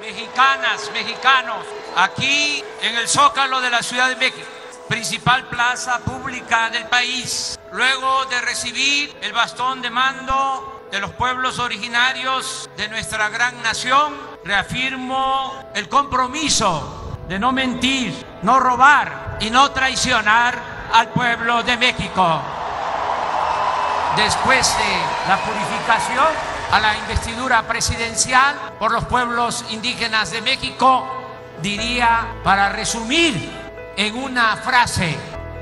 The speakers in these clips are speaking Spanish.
mexicanas, mexicanos, aquí en el Zócalo de la Ciudad de México, principal plaza pública del país, luego de recibir el bastón de mando de los pueblos originarios de nuestra gran nación, reafirmo el compromiso de no mentir, no robar y no traicionar al pueblo de México. Después de la purificación a la investidura presidencial por los pueblos indígenas de México, diría, para resumir en una frase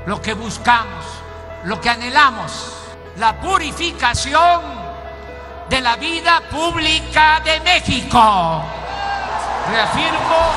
lo que buscamos, lo que anhelamos, la purificación de la vida pública de México. Reafirmo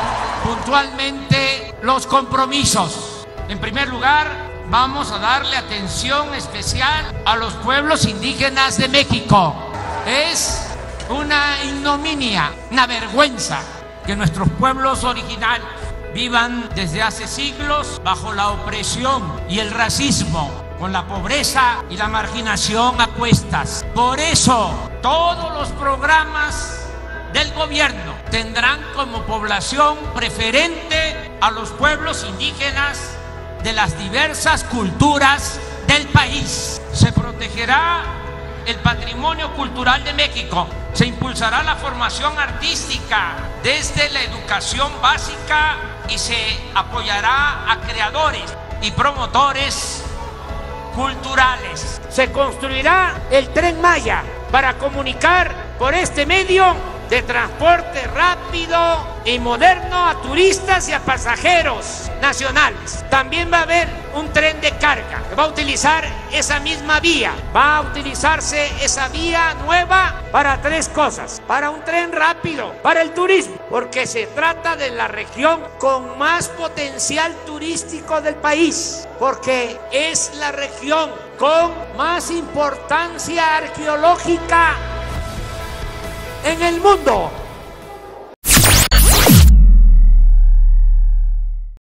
puntualmente los compromisos. En primer lugar, vamos a darle atención especial a los pueblos indígenas de México. Es una ignominia, una vergüenza que nuestros pueblos originales vivan desde hace siglos bajo la opresión y el racismo, con la pobreza y la marginación a cuestas. Por eso, todos los programas del gobierno tendrán como población preferente a los pueblos indígenas de las diversas culturas del país. Se protegerá el patrimonio cultural de México. Se impulsará la formación artística desde la educación básica y se apoyará a creadores y promotores culturales. Se construirá el tren Maya para comunicar por este medio de transporte rápido y moderno a turistas y a pasajeros nacionales. También va a haber un tren de carga que va a utilizar esa misma vía. Va a utilizarse esa vía nueva para tres cosas. Para un tren rápido, para el turismo, porque se trata de la región con más potencial turístico del país, porque es la región con más importancia arqueológica en el mundo.